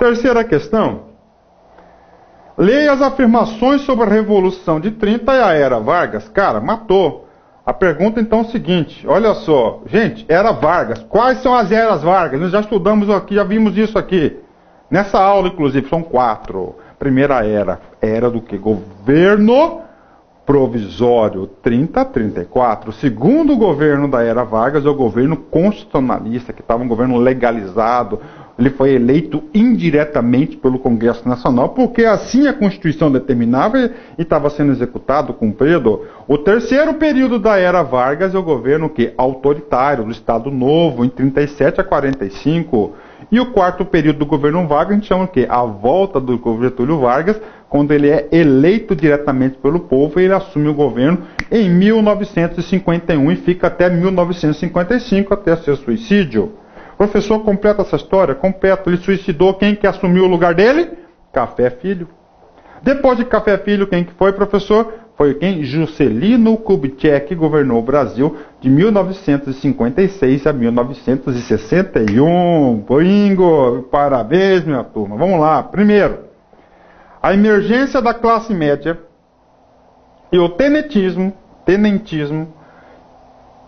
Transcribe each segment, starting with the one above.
Terceira questão. Leia as afirmações sobre a Revolução de 30 e a Era Vargas. Cara, matou. A pergunta então é o seguinte: olha só, gente, Era Vargas. Quais são as eras Vargas? Nós já estudamos aqui, já vimos isso aqui. Nessa aula, inclusive, são quatro. Primeira era, era do que? Governo provisório 30 a 34. O segundo governo da era Vargas é o governo constitucionalista, que estava um governo legalizado. Ele foi eleito indiretamente pelo Congresso Nacional, porque assim a Constituição determinava e estava sendo executado, cumprido. O terceiro período da era Vargas é o governo que autoritário do Estado Novo, em 37 a 45. E o quarto período do governo Vargas a gente chama o quê? A volta do Getúlio Vargas, quando ele é eleito diretamente pelo povo e ele assume o governo em 1951 e fica até 1955, até seu suicídio. Professor completa essa história? Completa. Ele suicidou quem que assumiu o lugar dele? Café Filho. Depois de Café Filho, quem que foi, professor? Foi quem? Juscelino Kubitschek governou o Brasil de 1956 a 1961. Boingo, parabéns, minha turma. Vamos lá. Primeiro, a emergência da classe média e o tenentismo, tenentismo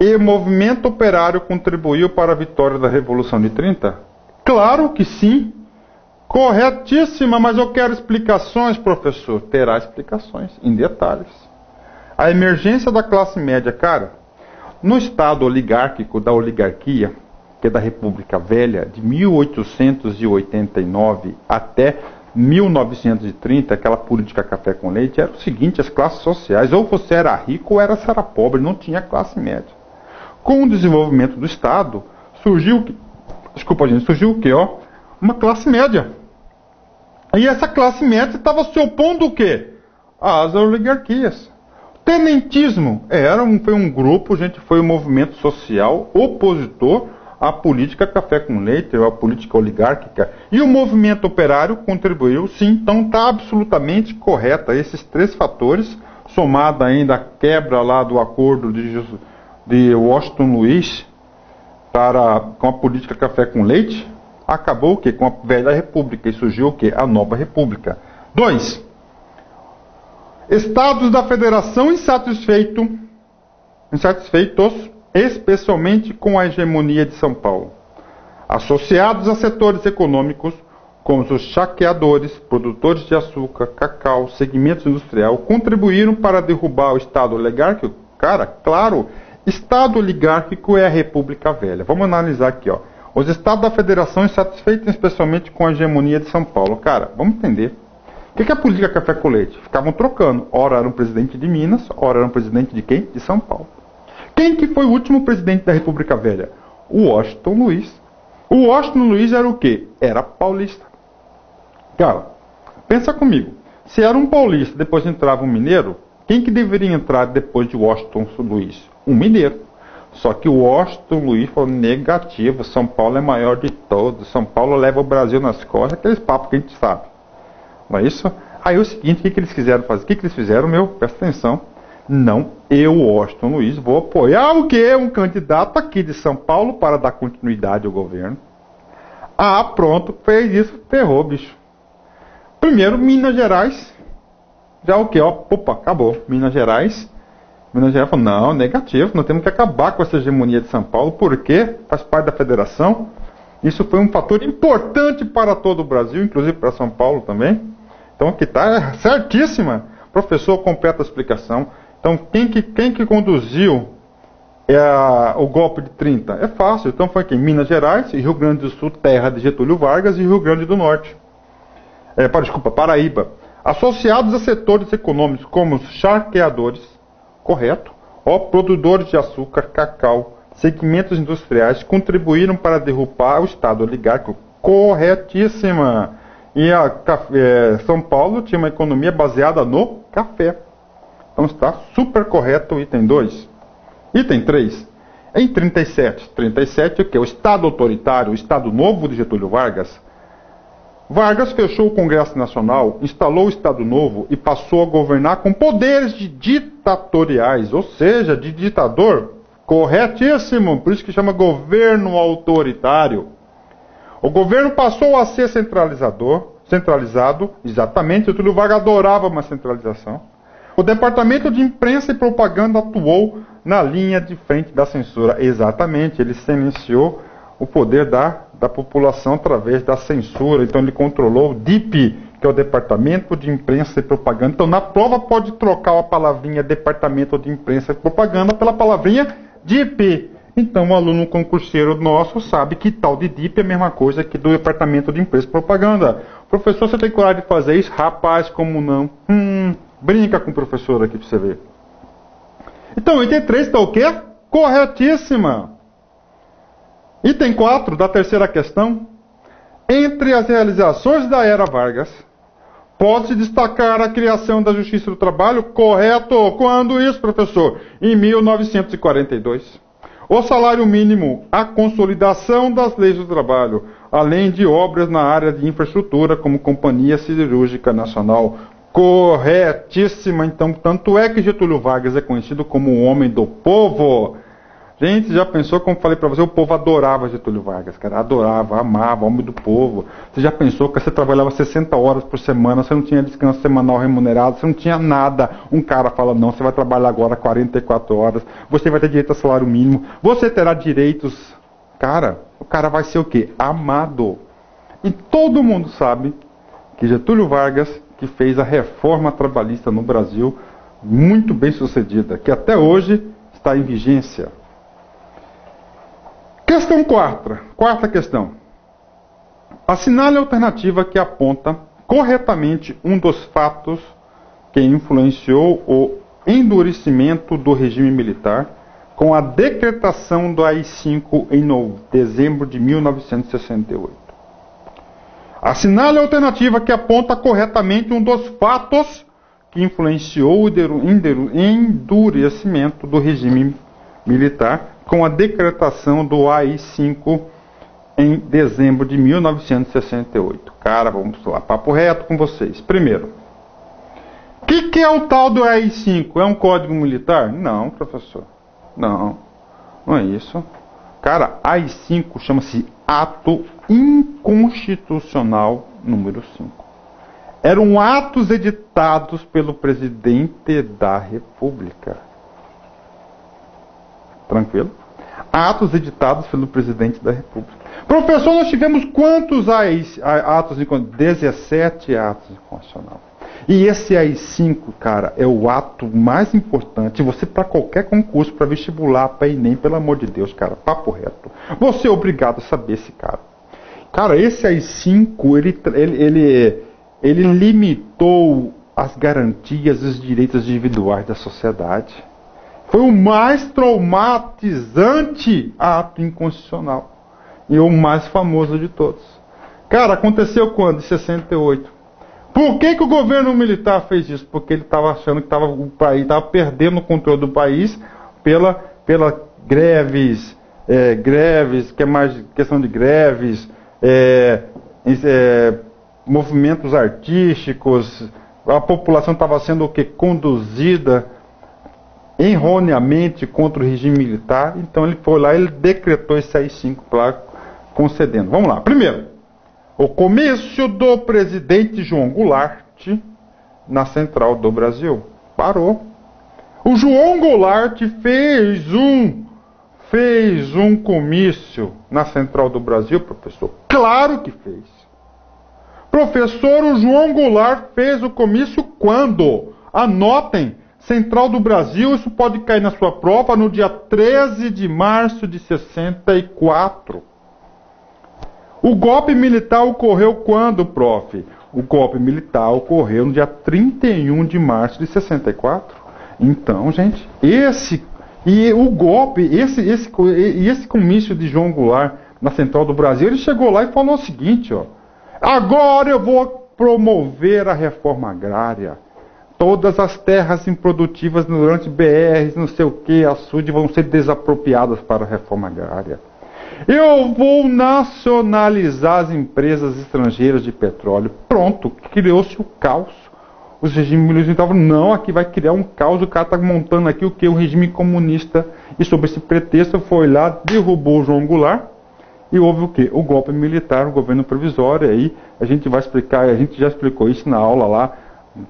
e o movimento operário contribuiu para a vitória da Revolução de 30? Claro que sim. Corretíssima, mas eu quero explicações, professor. Terá explicações, em detalhes. A emergência da classe média, cara, no estado oligárquico da oligarquia, que é da República Velha, de 1889 até 1930, aquela política café com leite, era o seguinte: as classes sociais, ou você era rico ou era, você era pobre, não tinha classe média. Com o desenvolvimento do Estado, surgiu, desculpa gente, surgiu o quê? Ó? Uma classe média. E essa classe média estava se opondo o quê? Às oligarquias. Tenentismo era um, foi um grupo, gente, foi um movimento social opositor à política café com leite, à política oligárquica. E o movimento operário contribuiu, sim, então está absolutamente correta. Esses três fatores, somado ainda à quebra lá do acordo de, de Washington Luiz para, com a política café com leite, acabou o quê? Com a velha república e surgiu o quê? A nova república. Dois, estados da federação insatisfeito, insatisfeitos, especialmente com a hegemonia de São Paulo, associados a setores econômicos como os chaqueadores, produtores de açúcar, cacau, segmentos industrial, contribuíram para derrubar o Estado oligárquico? Cara, claro, Estado oligárquico é a República Velha. Vamos analisar aqui, ó. Os estados da federação insatisfeitos especialmente com a hegemonia de São Paulo. Cara, vamos entender. O que é a política café com leite? Ficavam trocando. Ora era um presidente de Minas, ora era um presidente de quem? De São Paulo. Quem que foi o último presidente da República Velha? O Washington Luiz. O Washington Luiz era o quê? Era paulista. Cara, pensa comigo. Se era um paulista, depois entrava um mineiro, quem que deveria entrar depois de Washington Luiz? Um mineiro. Só que o Washington Luiz falou negativo, São Paulo é maior de todos, São Paulo leva o Brasil nas costas, aqueles papos que a gente sabe. Não é isso? Aí o seguinte, o que, que eles quiseram fazer? O que, que eles fizeram, meu? Presta atenção. Não, eu, Washington Luiz, vou apoiar o quê? Um candidato aqui de São Paulo para dar continuidade ao governo. Ah, pronto, fez isso, ferrou, bicho. Primeiro, Minas Gerais. Já o quê? Ó, opa, acabou. Minas Gerais Minas Gerais falou, não, negativo, nós temos que acabar com essa hegemonia de São Paulo, porque faz parte da federação. Isso foi um fator importante para todo o Brasil, inclusive para São Paulo também. Então aqui está certíssima. Professor, completa a explicação. Então, quem que, quem que conduziu é a, o golpe de 30? É fácil. Então foi aqui, Minas Gerais, Rio Grande do Sul, terra de Getúlio Vargas, e Rio Grande do Norte. É, para, desculpa, Paraíba. Associados a setores econômicos como os charqueadores, correto, ó produtores de açúcar, cacau, segmentos industriais contribuíram para derrubar o Estado oligárquico. Corretíssima. E a é, São Paulo tinha uma economia baseada no café. Então está super correto o item 2. Item 3. Em 37, 37 o que? O Estado autoritário, o Estado novo de Getúlio Vargas, Vargas fechou o Congresso Nacional, instalou o Estado Novo e passou a governar com poderes ditatoriais, ou seja, de ditador. Corretíssimo, por isso que chama governo autoritário. O governo passou a ser centralizador, centralizado, exatamente, o Túlio Vargas adorava uma centralização. O Departamento de Imprensa e Propaganda atuou na linha de frente da censura. Exatamente, ele silenciou o poder da, da população através da censura. Então ele controlou o DIP, que é o Departamento de Imprensa e Propaganda. Então na prova pode trocar a palavrinha Departamento de Imprensa e Propaganda pela palavrinha DIP. Então o aluno concurseiro nosso sabe que tal de DIP é a mesma coisa que do Departamento de Imprensa e Propaganda. Professor, você tem coragem de fazer isso? Rapaz, como não? Hum, brinca com o professor aqui para você ver. Então, item 3 está o quê? Corretíssima. Item 4 da terceira questão. Entre as realizações da era Vargas, pode-se destacar a criação da Justiça do Trabalho, correto? Quando isso, professor? Em 1942. O salário mínimo, a consolidação das leis do trabalho, além de obras na área de infraestrutura, como Companhia Siderúrgica Nacional. Corretíssima, então, tanto é que Getúlio Vargas é conhecido como o homem do povo. Gente, já pensou, como falei para você, o povo adorava Getúlio Vargas, cara. Adorava, amava, homem do povo. Você já pensou que você trabalhava 60 horas por semana, você não tinha descanso semanal remunerado, você não tinha nada. Um cara fala, não, você vai trabalhar agora 44 horas, você vai ter direito a salário mínimo, você terá direitos. Cara, o cara vai ser o quê? Amado. E todo mundo sabe que Getúlio Vargas, que fez a reforma trabalhista no Brasil, muito bem sucedida, que até hoje está em vigência. Questão quarta. Quarta questão. Assinale a alternativa que aponta corretamente um dos fatos que influenciou o endurecimento do regime militar com a decretação do AI-5 em dezembro de 1968. Assinale a alternativa que aponta corretamente um dos fatos que influenciou o endurecimento do regime militar com a decretação do AI-5 em dezembro de 1968. Cara, vamos lá, papo reto com vocês. Primeiro, o que, que, é o tal do AI-5? É um código militar? Não, professor. Não, não é isso. Cara, AI-5 chama-se Ato Inconstitucional número 5. Eram atos editados pelo presidente da República. Tranquilo? atos editados pelo presidente da República. Professor, nós tivemos quantos atos de 17 atos constitucional. E esse AI-5, cara, é o ato mais importante. Você, para qualquer concurso, para vestibular, para Enem, pelo amor de Deus, cara, papo reto. Você é obrigado a saber esse cara. Cara, esse AI-5, ele, ele, ele, ele limitou as garantias e os direitos individuais da sociedade. Foi o mais traumatizante ato inconstitucional. E o mais famoso de todos. Cara, aconteceu quando? Em 68. Por que, que o governo militar fez isso? Porque ele estava achando que tava, o país estava perdendo o controle do país pela, pela greves, é, greves, que é mais questão de greves, é, é, movimentos artísticos, a população estava sendo o que? Conduzida erroneamente contra o regime militar, então ele foi lá e decretou esse AI-5 lá, concedendo. Vamos lá. Primeiro, o comício do presidente João Goulart na Central do Brasil. Parou. O João Goulart fez um fez um comício na Central do Brasil, professor? Claro que fez. Professor, o João Goulart fez o comício quando? Anotem, Central do Brasil, isso pode cair na sua prova no dia 13 de março de 64. O golpe militar ocorreu quando, prof? O golpe militar ocorreu no dia 31 de março de 64. Então, gente, esse e o golpe, esse esse esse comício de João Goulart na Central do Brasil, ele chegou lá e falou o seguinte, ó: Agora eu vou promover a reforma agrária todas as terras improdutivas durante BRs, não sei o que, açude, vão ser desapropriadas para a reforma agrária. Eu vou nacionalizar as empresas estrangeiras de petróleo. Pronto, criou-se o caos. Os regimes militares estavam, não, aqui vai criar um caos, o cara está montando aqui o que? Um regime comunista. E sob esse pretexto foi lá, derrubou o João Goulart E houve o quê? O golpe militar, o governo provisório, aí a gente vai explicar, a gente já explicou isso na aula lá,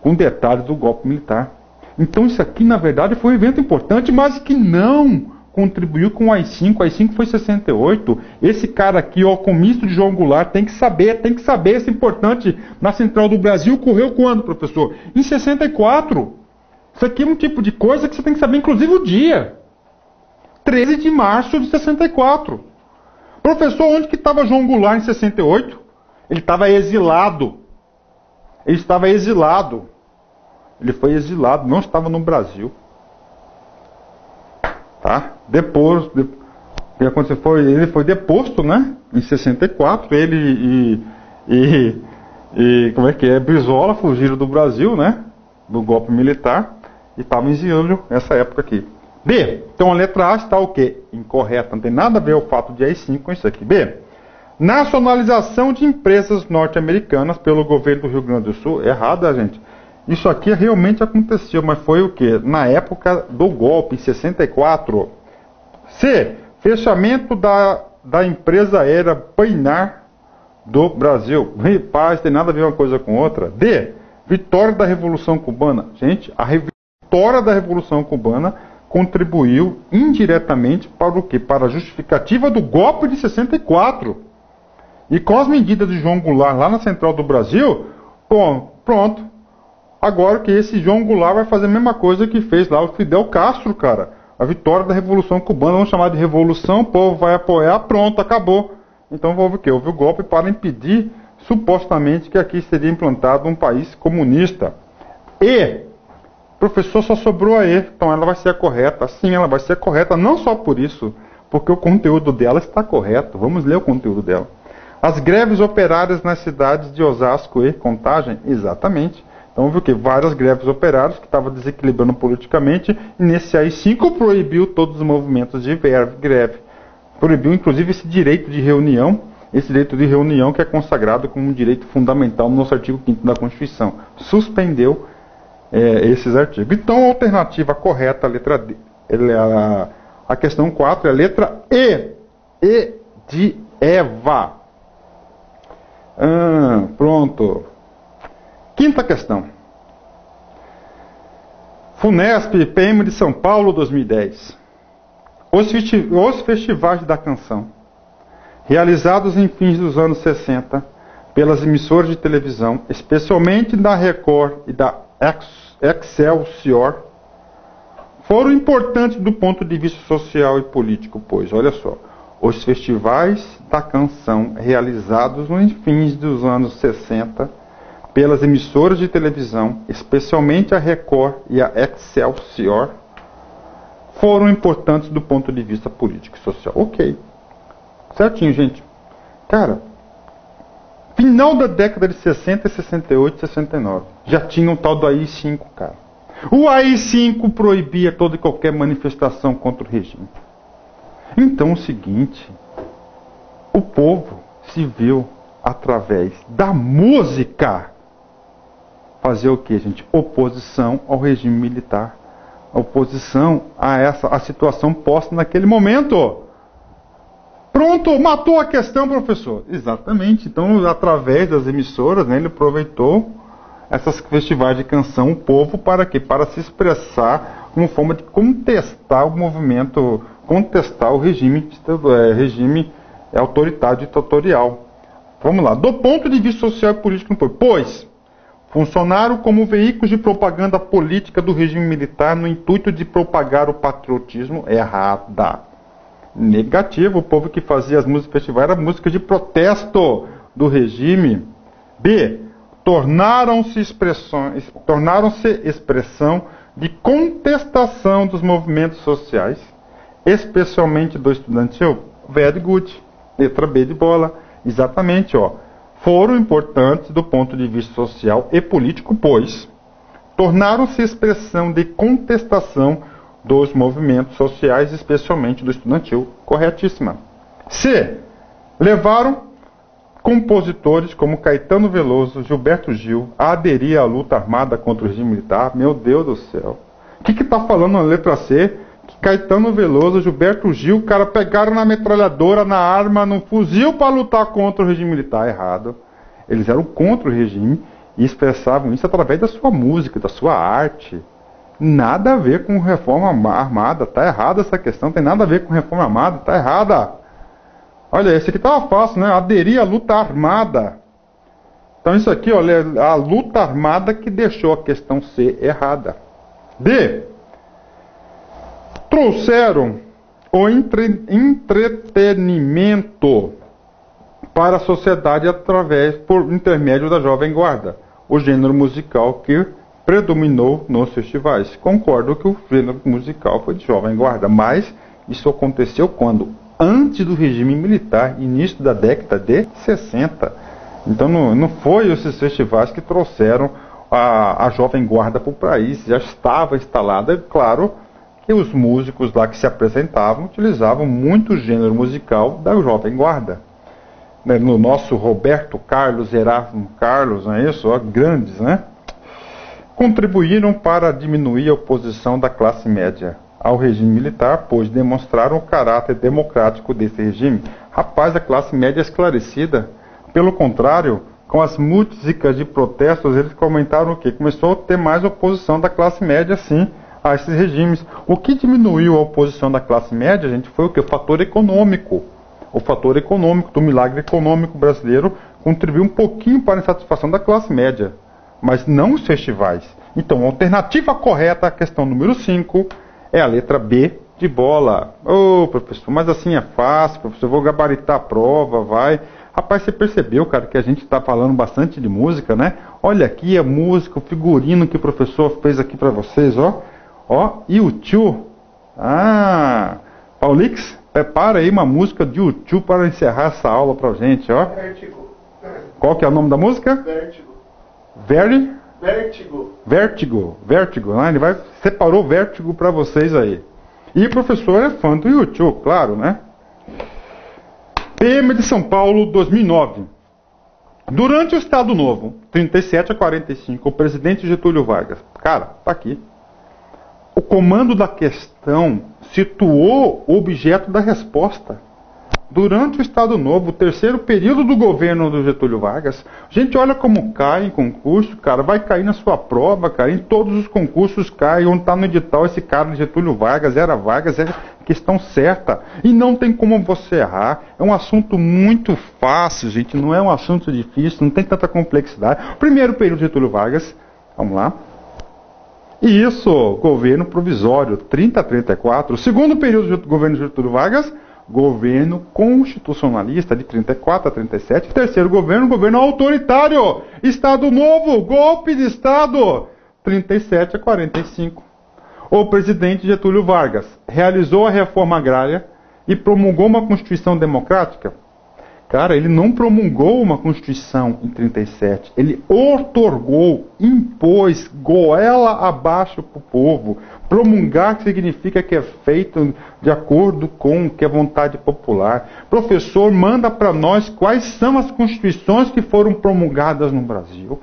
com detalhes do golpe militar. Então isso aqui, na verdade, foi um evento importante, mas que não contribuiu com o AI-5. O AI-5 foi 68. Esse cara aqui, ó, comício de João Goulart, tem que saber, tem que saber, esse importante na Central do Brasil ocorreu quando, professor? Em 64. Isso aqui é um tipo de coisa que você tem que saber, inclusive, o dia. 13 de março de 64. Professor, onde que estava João Goulart em 68? Ele estava exilado. Ele estava exilado. Ele foi exilado, não estava no Brasil. Tá? Depois, de, aconteceu foi, ele foi deposto, né? Em 64, ele e, e, e como é que é? Brizola fugiram do Brasil, né? Do golpe militar e estavam exílio nessa época aqui. B. Então a letra A está o quê? Incorreta. Não tem nada a ver o fato de AI-5 com isso aqui. B. Nacionalização de empresas norte-americanas pelo governo do Rio Grande do Sul. Errada, gente. Isso aqui realmente aconteceu, mas foi o que? Na época do golpe, em 64. C. Fechamento da, da empresa aérea Painar do Brasil. Paz, tem nada a ver uma coisa com outra. D. Vitória da Revolução Cubana. Gente, a vitória da Revolução Cubana contribuiu indiretamente para o quê? Para a justificativa do golpe de 64. E com as medidas de João Goulart lá na Central do Brasil, bom, pronto, Agora que esse João Goulart vai fazer a mesma coisa que fez lá o Fidel Castro, cara. A vitória da Revolução Cubana, vamos chamar de revolução, o povo vai apoiar, pronto, acabou. Então houve o quê? Houve o golpe para impedir, supostamente, que aqui seria implantado um país comunista. E, professor, só sobrou a E, então ela vai ser a correta. Sim, ela vai ser a correta, não só por isso, porque o conteúdo dela está correto. Vamos ler o conteúdo dela. As greves operárias nas cidades de Osasco e Contagem, exatamente então houve o quê? Várias greves operárias que estavam desequilibrando politicamente, e nesse AI-5 proibiu todos os movimentos de greve. Proibiu inclusive esse direito de reunião, esse direito de reunião que é consagrado como um direito fundamental no nosso artigo 5 da Constituição. Suspendeu é, esses artigos. Então a alternativa correta, a letra D, a, a questão 4 é a letra E. E de Eva. Ah, pronto. Quinta questão. Funesp, PM de São Paulo 2010. Os, os festivais da canção, realizados em fins dos anos 60 pelas emissoras de televisão, especialmente da Record e da Excelsior, foram importantes do ponto de vista social e político, pois, olha só, os festivais da canção realizados nos fins dos anos 60 pelas emissoras de televisão, especialmente a Record e a Excelsior, foram importantes do ponto de vista político e social. Ok. Certinho, gente. Cara, final da década de 60, 68 69, já tinha um tal do AI-5, cara. O AI-5 proibia toda e qualquer manifestação contra o regime. Então, o seguinte, o povo se viu através da música fazer o que, gente? Oposição ao regime militar. Oposição a essa a situação posta naquele momento. Pronto, matou a questão, professor. Exatamente. Então, através das emissoras, né, ele aproveitou essas festivais de canção, o povo, para quê? Para se expressar uma forma de contestar o movimento, contestar o regime, é, regime autoritário ditatorial. Vamos lá. Do ponto de vista social e político, pois Funcionaram como veículos de propaganda política do regime militar no intuito de propagar o patriotismo errada. Negativo, o povo que fazia as músicas festivais era música de protesto do regime. B. Tornaram-se expressões, tornaram-se expressão de contestação dos movimentos sociais, especialmente do estudantil. Very good. Letra B de bola. Exatamente, ó foram importantes do ponto de vista social e político, pois tornaram-se expressão de contestação dos movimentos sociais, especialmente do estudantil. Corretíssima. C. Levaram compositores como Caetano Veloso, Gilberto Gil a aderir à luta armada contra o regime militar. Meu Deus do céu. O que está falando na letra C? Caetano Veloso, Gilberto Gil, o cara pegaram na metralhadora, na arma, no fuzil para lutar contra o regime militar. Errado. Eles eram contra o regime e expressavam isso através da sua música, da sua arte. Nada a ver com reforma armada. Tá errada essa questão, tem nada a ver com reforma armada, tá errada. Olha, esse aqui tava fácil, né? Aderir à luta armada. Então isso aqui, olha, a luta armada que deixou a questão ser errada. D. Trouxeram o entre, entretenimento para a sociedade através, por intermédio da Jovem Guarda, o gênero musical que predominou nos festivais. Concordo que o gênero musical foi de Jovem Guarda, mas isso aconteceu quando? Antes do regime militar, início da década de 60. Então não, não foi esses festivais que trouxeram a, a Jovem Guarda para o país, já estava instalada, é claro que os músicos lá que se apresentavam utilizavam muito o gênero musical da Jovem Guarda. Né, no nosso Roberto Carlos, Erasmo Carlos, não é isso? Ó, grandes, né? Contribuíram para diminuir a oposição da classe média ao regime militar, pois demonstraram o caráter democrático desse regime. Rapaz, a classe média é esclarecida. Pelo contrário, com as músicas de protestos, eles comentaram o quê? Começou a ter mais oposição da classe média, sim, a esses regimes. O que diminuiu a oposição da classe média, gente, foi o que? O fator econômico o fator econômico, do milagre econômico brasileiro, contribuiu um pouquinho para a insatisfação da classe média, mas não os festivais. Então, a alternativa correta à questão número 5 é a letra B de bola. Ô, oh, professor, mas assim é fácil, professor, eu vou gabaritar a prova, vai. Rapaz, você percebeu, cara, que a gente está falando bastante de música, né? Olha aqui a música, o figurino que o professor fez aqui para vocês, ó. Ó, e o tio. Ah, Paulix, Prepara aí uma música de YouTube para encerrar essa aula pra gente, ó. Vertigo. Qual que é o nome da música? Vertigo. Very? Vertigo. Vertigo. Vertigo. Né? Ele vai separou Vertigo para vocês aí. E o professor é fã do YouTube, claro, né? PM de São Paulo, 2009. Durante o Estado Novo, 37 a 45, o presidente Getúlio Vargas, cara, tá aqui. O comando da questão situou o objeto da resposta. Durante o Estado Novo, o terceiro período do governo do Getúlio Vargas, a gente olha como cai em concurso, cara, vai cair na sua prova, cara, em todos os concursos cai, onde está no edital esse cara Getúlio Vargas, era Vargas, é questão certa. E não tem como você errar. É um assunto muito fácil, gente, não é um assunto difícil, não tem tanta complexidade. Primeiro período de Getúlio Vargas, vamos lá. E isso, governo provisório, 30 a 34. Segundo período do governo Getúlio Vargas, governo constitucionalista, de 34 a 37. Terceiro governo, governo autoritário, Estado Novo, golpe de Estado, 37 a 45. O presidente Getúlio Vargas realizou a reforma agrária e promulgou uma Constituição democrática Cara, ele não promulgou uma Constituição em 37. Ele otorgou, impôs, goela abaixo para o povo. Promulgar significa que é feito de acordo com o que é vontade popular. Professor, manda para nós quais são as constituições que foram promulgadas no Brasil.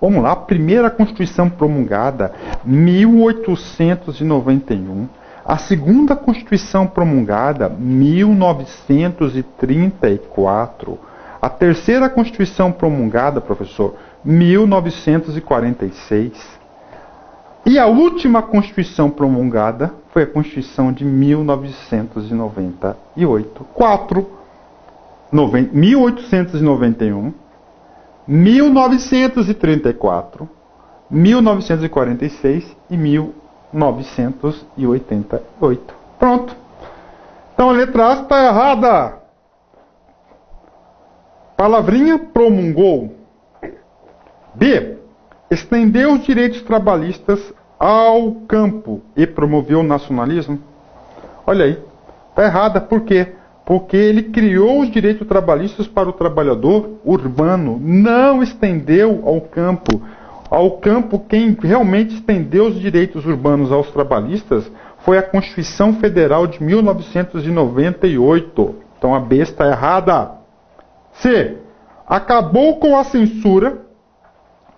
Vamos lá, primeira Constituição promulgada, 1891. A segunda Constituição promulgada, 1934. A terceira Constituição promulgada, professor, 1946. E a última Constituição promulgada foi a Constituição de 1998. Quatro. 1891, 1934, 1946 e 1998. 988. Pronto. Então a letra A está errada. Palavrinha promulgou. B. Estendeu os direitos trabalhistas ao campo e promoveu o nacionalismo. Olha aí. Está errada. Por quê? Porque ele criou os direitos trabalhistas para o trabalhador urbano. Não estendeu ao campo ao campo, quem realmente estendeu os direitos urbanos aos trabalhistas foi a Constituição Federal de 1998. Então a B está errada. C. Acabou com a censura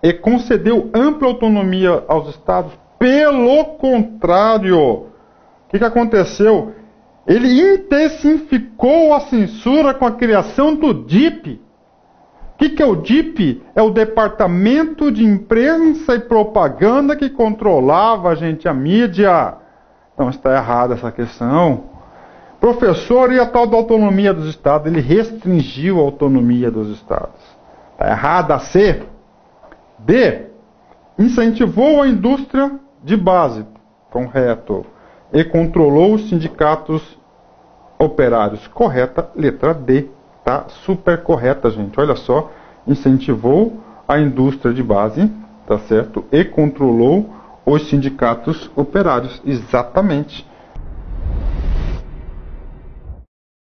e concedeu ampla autonomia aos estados. Pelo contrário, que, que aconteceu? Ele intensificou a censura com a criação do DIP. O que, que é o DIP? É o Departamento de Imprensa e Propaganda que controlava a gente, a mídia. Então está errada essa questão. Professor, e a tal da autonomia dos estados? Ele restringiu a autonomia dos estados. Está errada C. D. Incentivou a indústria de base. Correto. E controlou os sindicatos operários. Correta. Letra D. Tá super correta, gente. Olha só. Incentivou a indústria de base. Tá certo? E controlou os sindicatos operários. Exatamente.